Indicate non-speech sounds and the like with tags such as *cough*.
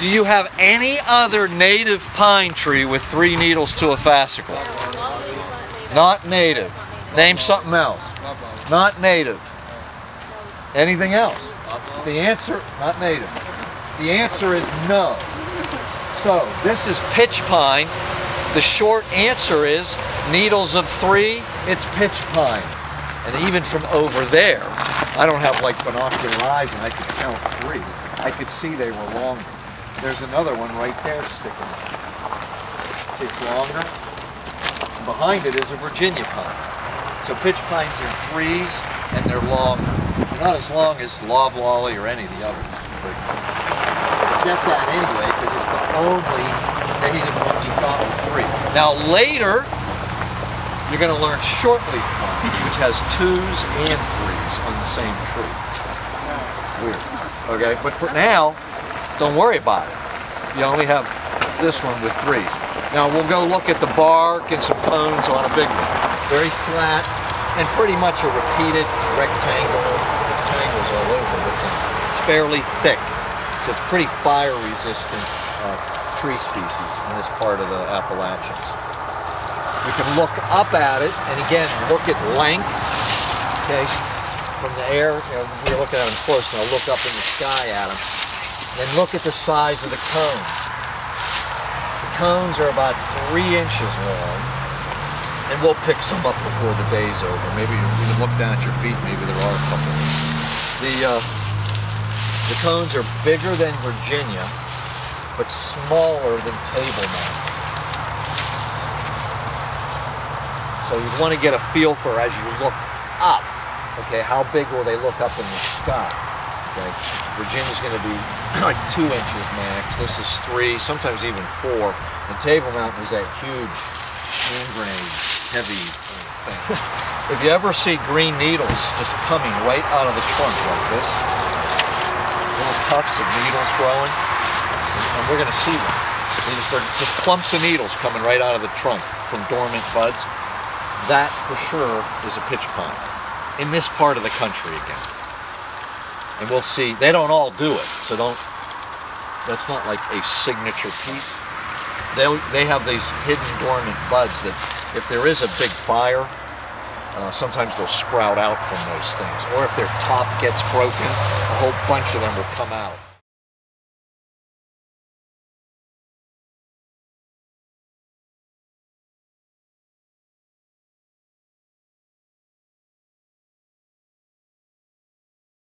Do you have any other native pine tree with three needles to a fascicle? Not native. Name something else. Not native. Anything else? The answer, not native. The answer is no. So this is pitch pine. The short answer is needles of three, it's pitch pine. And even from over there, I don't have like binocular eyes and I could count three. I could see they were longer. There's another one right there sticking it's longer. Behind it is a Virginia pine. So pitch pines are threes and they're longer. Not as long as loblolly or any of the others. But get that anyway because it's the only native one you got with three. Now later, you're going to learn shortleaf pine, which has twos and threes on the same tree. Weird. Okay, but for now, don't worry about it. You only have this one with threes. Now we'll go look at the bark and some cones on a big one. Very flat and pretty much a repeated rectangle. Rectangles all over, but it's fairly thick. So it's pretty fire resistant uh, tree species in this part of the Appalachians. We can look up at it and again look at length. Okay, from the air, you know, we're looking at them close, and I'll look up in the sky at them. Then look at the size of the cone. The cones are about three inches long, and we'll pick some up before the day's over. Maybe you can look down at your feet, maybe there are a couple. The, uh, the cones are bigger than Virginia, but smaller than table mount. So you want to get a feel for as you look up, okay, how big will they look up in the sky? Okay, Virginia's going to be *clears throat* like two inches max. This is three, sometimes even four. And Table Mountain is that huge hand grenade, heavy thing. *laughs* if you ever see green needles just coming right out of the trunk like this, little tufts of needles growing, and we're going to see them. Just, are just clumps of needles coming right out of the trunk from dormant buds. That for sure is a pitch pine in this part of the country again. And we'll see, they don't all do it, so don't, that's not like a signature piece. They, they have these hidden dormant buds that if there is a big fire, uh, sometimes they'll sprout out from those things. Or if their top gets broken, a whole bunch of them will come out.